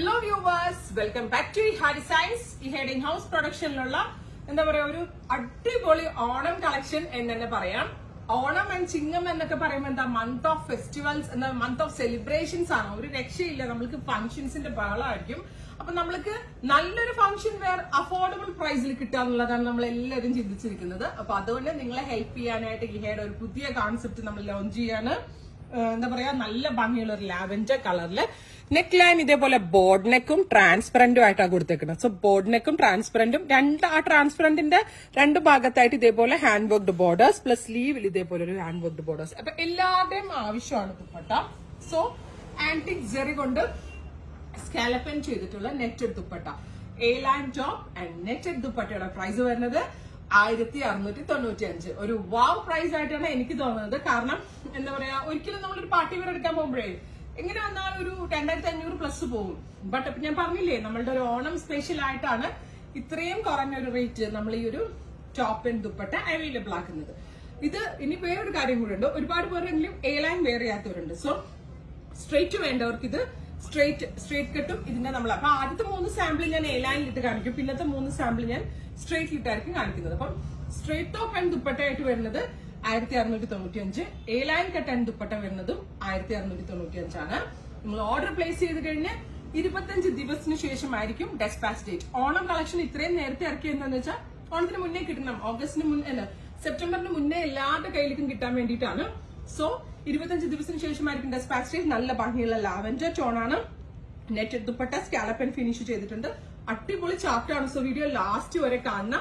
Hello viewers welcome back to Hari science ഈ head in house പ്രൊഡക്ഷനിലുള്ള എന്താ പറയാ ഒരു അടിപൊളി ഓണം കളക്ഷൻ എന്ന് തന്നെ പറയാം. ഓണം ആൻഡ് ചിങ്ങം എന്നൊക്കെ പറയുമ്പോൾ എന്താ മന്ത് ഓഫ് ഫെസ്റ്റിവൽസ് എന്ന മന്ത് ഓഫ് സെലിബ്രേഷൻസ് ആണ്. ഒരു രക്ഷയില്ല. നമ്മൾക്ക് ഫംഗ്ഷൻസിന്റെ ബഹളമായിരിക്കും അപ്പൊ നമ്മൾക്ക് നല്ലൊരു ഫംഗ്ഷൻ വെയർ അഫോർഡബിൾ പ്രൈസിൽ കിട്ടുക എന്നുള്ളതാണ് നമ്മൾ എല്ലാവരും ചിന്തിച്ചിരിക്കുന്നത്. അപ്പൊ അതുകൊണ്ട് നിങ്ങളെ ഹെൽപ്പ് ചെയ്യാനായിട്ട് ഈ ഹെയർ ഒരു പുതിയ കോൺസെപ്റ്റ് നമ്മൾ ലോഞ്ച് ചെയ്യാണ്. എന്താ പറയാ നല്ല ഭംഗിയുള്ള ഒരു ലാവൻഡർ കളറിൽ നെക്ക് ലൈൻ ഇതേപോലെ ബോർഡ് നെക്കും ട്രാൻസ്പെറന്റും ആയിട്ടാണ് കൊടുത്തേക്കുന്നത് സോ ബോർഡ് നെക്കും ട്രാൻസ്പെറന്റും രണ്ട് ആ ട്രാൻസ്പെറന്റിന്റെ രണ്ട് ഭാഗത്തായിട്ട് ഇതേപോലെ ഹാൻഡ് വർക്ക്ഡ് ബോർഡേഴ്സ് പ്ലസ് സ്ലീവിൽ ഇതേപോലെ ഒരു ഹാൻഡ് വർക്ക്ഡ് ബോർഡേഴ്സ്. അപ്പൊ എല്ലാവരുടെയും ആവശ്യമാണ് ദുപ്പട്ട. സോ ആന്റിക് ജെറി കൊണ്ട് സ്കാലപ്പൻ ചെയ്തിട്ടുള്ള netted dupatta. A line top and netted ദുപ്പട്ടയുടെ പ്രൈസ് വരുന്നത് ആയിരത്തി അറുന്നൂറ്റി തൊണ്ണൂറ്റി അഞ്ച് ഒരു വാവ് പ്രൈസ് ആയിട്ടാണ് എനിക്ക് തോന്നുന്നത്. കാരണം എന്താ പറയാ ഒരിക്കലും നമ്മളൊരു പാർട്ടി വെയർ എടുക്കാൻ പോകുമ്പോഴേ എങ്ങനെ വന്നാൽ ഒരു രണ്ടായിരത്തി അഞ്ഞൂറ് പ്ലസ് പോകും ബട്ട് ഞാൻ പറഞ്ഞില്ലേ നമ്മളുടെ ഒരു ഓണം സ്പെഷ്യൽ ആയിട്ടാണ് ഇത്രയും കുറഞ്ഞ ഒരു റേറ്റ് നമ്മൾ ഈ ഒരു ടോപ്പ് ആൻഡ് ദുപ്പട്ട അവൈലബിൾ ആക്കുന്നത്. ഇത് ഇനി വേറൊരു കാര്യം കൂടെ ഉണ്ട്. ഒരുപാട് പേരെങ്കിലും എ ലൈൻ വെയർ ചെയ്യാത്തവരുണ്ട്. സോ സ്ട്രേറ്റ് വേണ്ടവർക്ക് ഇത് സ്ട്രേറ്റ് സ്ട്രേറ്റ് കട്ടും ഇതിന്റെ നമ്മൾ അപ്പൊ ആദ്യത്തെ മൂന്ന് സാമ്പിൾ ഞാൻ എ ലൈനിലിട്ട് കാണിക്കും. പിന്നത്തെ മൂന്ന് സാമ്പിൾ ഞാൻ സ്ട്രേറ്റ് ഇട്ടായിരിക്കും കാണിക്കുന്നത്. അപ്പം സ്ട്രേറ്റ് ടോപ്പ് ആൻഡ് ദുപ്പട്ടയായിട്ട് വരുന്നത് ആയിരത്തി അറുന്നൂറ്റി തൊണ്ണൂറ്റി അഞ്ച് A line cut and dupatta വരുന്നതും ആയിരത്തി അറുന്നൂറ്റി തൊണ്ണൂറ്റി അഞ്ചാണ് നിങ്ങൾ ഓർഡർ പ്ലേസ് ചെയ്ത് കഴിഞ്ഞ് ഇരുപത്തഞ്ച് ദിവസത്തിന് ശേഷമായിരിക്കും ഡെസ്പാച്ച് ഡേറ്റ് ഓണം കളക്ഷൻ ഇത്രയും നേരത്തെ ഇറക്കിയെന്നു വെച്ചാൽ ഓണത്തിന് മുന്നേ കിട്ടണം. ഓഗസ്റ്റിന് മുന്നേ സെപ്റ്റംബറിന് മുന്നേ എല്ലാവരുടെ കയ്യിലേക്കും കിട്ടാൻ വേണ്ടിയിട്ടാണ് സോ ഇരുപത്തഞ്ച് ദിവസത്തിന് ശേഷമായിരിക്കും ഡെസ്പാച്ച് ചെയ്ത് നല്ല ഭംഗിയുള്ള ലാവൻഡർ ടോണാണ്. നെറ്റ് ദുപ്പട്ട സ്കാലപ്പൻ ഫിനിഷ് ചെയ്തിട്ടുണ്ട്. അടിപൊളി ചാപ്റ്റർ ആണ്. സോ വീഡിയോ ലാസ്റ്റ് വരെ കാണുന്ന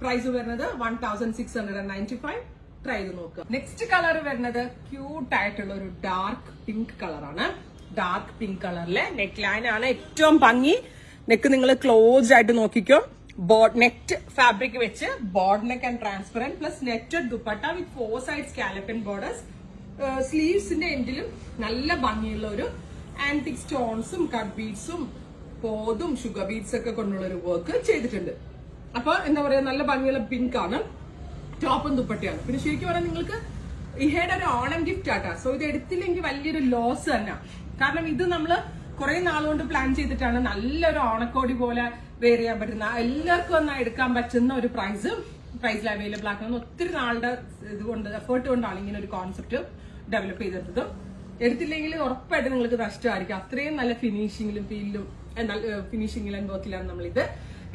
പ്രൈസ് വരുന്നത് one thousand six hundred and ninety five try ചെയ്ത് നോക്കുക നെക്സ്റ്റ് കളർ വരുന്നത് ക്യൂട്ട് ആയിട്ടുള്ള ഒരു ഡാർക്ക് പിങ്ക് കളറാണ് ഡാർക്ക് പിങ്ക് കളറിലെ നെക്ക് ലൈൻ ആണ് ഏറ്റവും ഭംഗി. നെക്ക് നിങ്ങൾ ക്ലോസ്ഡ് ആയിട്ട് നോക്കിക്കോ. ബോഡ് നെറ്റ് ഫാബ്രിക് വെച്ച് boat neck and transparent plus netted dupatta with four side scallop borders സ്ലീവ്സിന്റെ എൻഡിലും നല്ല ഭംഗിയുള്ള ഒരു ആന്റിക് സ്റ്റോൺസും കട്ട് ബീഡ്സും പോതും ഷുഗർ ബീഡ്സ് ഒക്കെ കൊണ്ടുള്ള ഒരു വർക്ക് ചെയ്തിട്ടുണ്ട്. അപ്പൊ എന്താ പറയാ നല്ല ഭംഗിയുള്ള പിങ്ക് ആണ് ടോപ്പും ദുപ്പട്ടയാണ്. പിന്നെ ശരിക്കും പറഞ്ഞാൽ നിങ്ങൾക്ക് ഇഹയുടെ ഒരു ഓണം ഗിഫ്റ്റ് ആട്ടാ. സോ ഇത് എടുത്തില്ലെങ്കിൽ വലിയൊരു ലോസ് തന്നെ. കാരണം ഇത് നമ്മൾ കുറെ നാളുകൊണ്ട് പ്ലാൻ ചെയ്തിട്ടാണ് നല്ലൊരു ഓണക്കോടി പോലെ വെയർ ചെയ്യാൻ പറ്റുന്ന എല്ലാവർക്കും ഒന്ന് എടുക്കാൻ പറ്റുന്ന ഒരു പ്രൈസ് പ്രൈസിൽ അവൈലബിൾ ആക്കുന്നത് ഒത്തിരി നാളുടെ ഇതുകൊണ്ട് എഫേർട്ട് കൊണ്ടാണ് ഇങ്ങനെ ഒരു കോൺസെപ്റ്റ് ഡെവലപ്പ് ചെയ്തെടുത്തത്. എടുത്തില്ലെങ്കിൽ ഉറപ്പായിട്ട് നിങ്ങൾക്ക് നഷ്ടമായിരിക്കും. അത്രയും നല്ല ഫിനിഷിങ്ങിലും ഫീലിലും ഫിനിഷിംഗിലും വർക്കിലാണ് നമ്മൾ ഇത്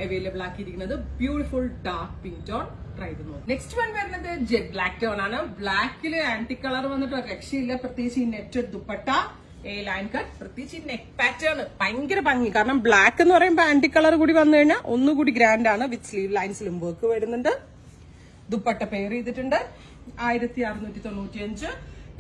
available ആക്കിയിരിക്കുന്നത്. Beautiful dark pink tone try ചെയ്ത് നെക്സ്റ്റ് വൺ വരുന്നത് ജെറ്റ് ബ്ലാക്ക് ടോൺ ആണ്. ബ്ലാക്കിൽ ആന്റി കളർ വന്നിട്ട് രക്ഷയില്ല. പ്രത്യേകിച്ച് ഈ net dupatta A line cut പ്രത്യേകിച്ച് ഈ നെക്ക് പാറ്റേൺ ഭയങ്കര ഭംഗി. കാരണം ബ്ലാക്ക് എന്ന് പറയുമ്പോൾ ആന്റി കളർ കൂടി വന്നു കഴിഞ്ഞാൽ ഒന്നുകൂടി ഗ്രാൻഡ് ആണ്. വിത്ത് സ്ലീവ് ലൈൻസിലും വർക്ക് വരുന്നുണ്ട്. ദുപ്പട്ട പെയർ ചെയ്തിട്ടുണ്ട്. ആയിരത്തി അറുന്നൂറ്റി തൊണ്ണൂറ്റി അഞ്ച്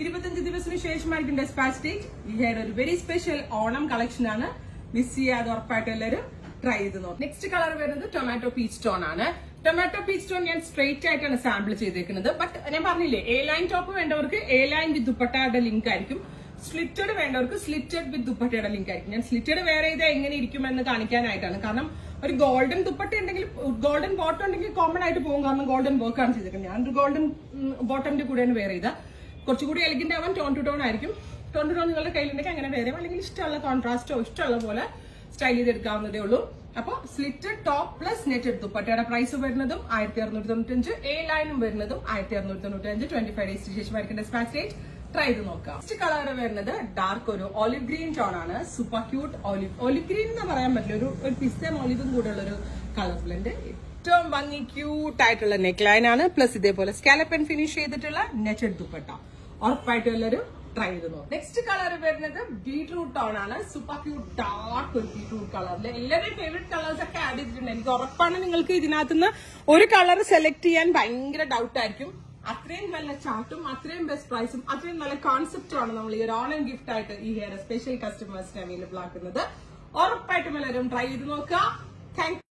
ഇരുപത്തഞ്ച് ദിവസത്തിന് ശേഷമായിരിക്കും ഡെസ്പാച്ച് ഡേറ്റ് ഈ ഹെയർ ഒരു വെരി സ്പെഷ്യൽ ഓണം കളക്ഷൻ ആണ്. മിസ് ചെയ്യാതെ ഉറപ്പായിട്ട് എല്ലാവരും ട്രൈ ചെയ്ത് നോക്കും. നെക്സ്റ്റ് കളർ വരുന്നത് ടൊമാറ്റോ പീച്ച് ടോൺ ആണ്. ടൊമാറ്റോ പീച്ച് ടോൺ ഞാൻ സ്ട്രെയിറ്റ് ആയിട്ടാണ് സാമ്പിൾ ചെയ്തേക്കുന്നത്. ബട്ട് ഞാൻ പറഞ്ഞില്ലേ എ ലൈൻ ടോപ്പ് വേണ്ടവർക്ക് എ ലൈൻ വിത്ത് ദുപ്പട്ടയുടെ ലിങ്ക് ആയിരിക്കും. സ്ലിറ്റഡ് വേണ്ടവർക്ക് സ്ലിറ്റഡ് വിത്ത് ദുപ്പട്ടയുടെ ലിങ്ക് ആയിരിക്കും. ഞാൻ സ്ലിറ്റഡ് വേറെ ചെയ്താൽ എങ്ങനെ ഇരിക്കും എന്ന് കാണിക്കാനായിട്ടാണ്. കാരണം ഒരു ഗോൾഡൻ ദുപ്പട്ട ഉണ്ടെങ്കിൽ ഗോൾഡൻ ബോട്ടം ഉണ്ടെങ്കിൽ കോമൺ ആയിട്ട് പോകും. കാരണം ഗോൾഡൻ വർക്ക് ആണ് ചെയ്തേക്കുന്നത്. ഞാൻ ഒരു ഗോൾഡൻ ബോട്ടമിന്റെ കൂടെയാണ് വേറെ ചെയ്ത കുറച്ചുകൂടി എലിഗന്റ് ആവാൻ ടോൺ ടു ടോൺ ആയിരിക്കും. ടോൺ ടു ടോൺ നിങ്ങളുടെ കയ്യിലുണ്ടെങ്കിൽ അങ്ങനെ വേറെ അല്ലെങ്കിൽ ഇഷ്ടമുള്ള കോൺട്രാസ്റ്റോ ഇഷ്ടമുള്ള പോലെ സ്റ്റൈൽ ചെയ്തെടുക്കാവുന്നതേ ഉള്ളൂ. അപ്പോൾ slitted top plus net netted ദുപ്പട്ടയുടെ പ്രൈസ് വരുന്നതും ആയിരത്തി അറുന്നൂറ്റി തൊണ്ണൂറ്റഞ്ച് എ ലൈനും വരുന്നതും ആയിരത്തി അറുന്നൂറ്റി തൊണ്ണൂറ്റഞ്ച് ട്വന്റി ഫൈവ് ഡേയ്സിന് ശേഷമായിരിക്കും ഡെസ്പാച്ച് റേറ്റ് ട്രൈ ചെയ്ത് നോക്കാം. ഫസ്റ്റ് കളർ വരുന്നത് ഡാർക്ക് ഒരു ഒലിവ് ഗ്രീൻ ടോൺ ആണ്. Super cute olive olive green എന്ന് പറയാൻ പറ്റില്ല. ഒരു പിസ്തയും ഒലിവും കൂടെ ഉള്ള ഒരു കളർ ബ്ലെൻഡ് ഏറ്റവും ഭംഗി ക്യൂട്ട് ആയിട്ടുള്ള നെക്ക് ലൈൻ ആണ്. പ്ലസ് ഇതേപോലെ സ്കാലപ്പൻ ഫിനിഷ് ചെയ്തിട്ടുള്ള നെറ്റഡ് ദുപ്പട്ട. ഉറപ്പായിട്ടും എല്ലാവരും ട്രൈ ചെയ്ത് നോക്കും. നെക്സ്റ്റ് കളർ വരുന്നത് ബീട്രൂട്ട് ടോൺ ആണ്. സൂപ്പർ ക്യൂട്ട് ഡാർക്ക് ഒരു ബീട്രൂട്ട് കളറിൽ എല്ലാവരുടെയും ഫേവറേറ്റ് കളേഴ്സ് ഒക്കെ ആഡ് ചെയ്തിട്ടുണ്ട്. എനിക്ക് ഉറപ്പാണ് നിങ്ങൾക്ക് ഇതിനകത്തുനിന്ന് ഒരു കളർ സെലക്ട് ചെയ്യാൻ ഭയങ്കര ഡൗട്ട് ആയിരിക്കും. അത്രയും നല്ല ചാർട്ടും അത്രയും ബെസ്റ്റ് പ്രൈസും അത്രയും നല്ല കോൺസെപ്റ്റും ആണ് നമ്മൾ ഈ ഒരു ഓൺലൈൻ ഗിഫ്റ്റ് ആയിട്ട് ഈ ഹെയർ സ്പെഷ്യൽ കസ്റ്റമേഴ്സിന് അവൈലബിൾ ആക്കുന്നത്. ഉറപ്പായിട്ടും എല്ലാവരും ട്രൈ ചെയ്ത് നോക്കുക. താങ്ക്